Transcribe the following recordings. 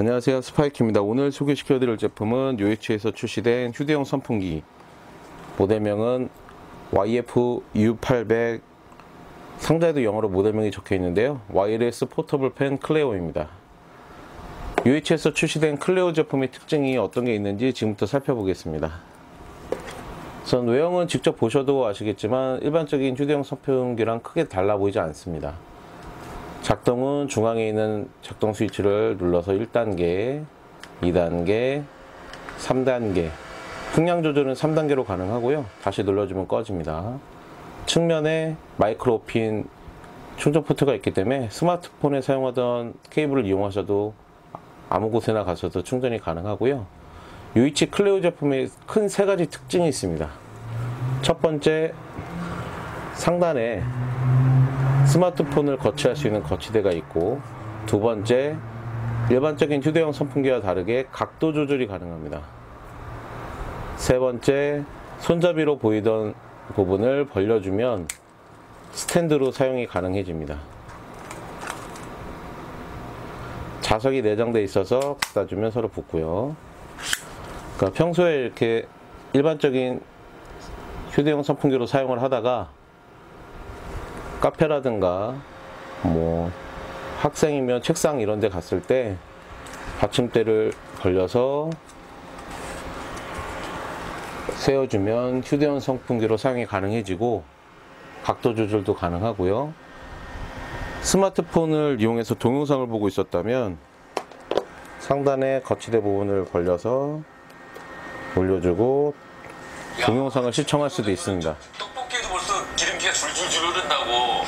안녕하세요. 스파이크입니다. 오늘 소개시켜 드릴 제품은 UH에서 출시된 휴대용 선풍기. 모델명은 YF-U800 상자에도 영어로 모델명이 적혀 있는데요. Wireless Portable Fan 클레오입니다. UH에서 출시된 클레오 제품의 특징이 어떤 게 있는지 지금부터 살펴보겠습니다. 우선 외형은 직접 보셔도 아시겠지만 일반적인 휴대용 선풍기랑 크게 달라 보이지 않습니다 작동은 중앙에 있는 작동 스위치를 눌러서 1단계, 2단계, 3단계. 풍량 조절은 3단계로 가능하고요. 다시 눌러주면 꺼집니다. 측면에 마이크로 핀 충전 포트가 있기 때문에 스마트폰에 사용하던 케이블을 이용하셔도 아무 곳에나 가셔도 충전이 가능하고요. 유이치 클레오 제품의 큰 세 가지 특징이 있습니다. 첫 번째, 상단에 스마트폰을 거치할 수 있는 거치대가 있고 두 번째 일반적인 휴대용 선풍기와 다르게 각도 조절이 가능합니다. 세 번째 손잡이로 보이던 부분을 벌려주면 스탠드로 사용이 가능해집니다. 자석이 내장되어 있어서 갖다 주면 서로 붙고요. 그러니까 평소에 이렇게 일반적인 휴대용 선풍기로 사용을 하다가 카페라든가 뭐 학생이면 책상 이런 데 갔을 때 받침대를 벌려서 세워주면 휴대용 선풍기로 사용이 가능해지고 각도 조절도 가능하고요. 스마트폰을 이용해서 동영상을 보고 있었다면 상단에 거치대 부분을 벌려서 올려주고 동영상을 시청할 수도 있습니다. 줄줄줄 흐른다고.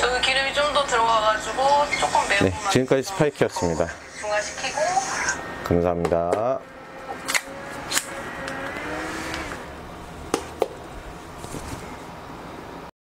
저기 기름이 좀 더 들어가가지고 조금 매운 네, 맛 지금까지 스파이크였습니다. 중화시키고 감사합니다.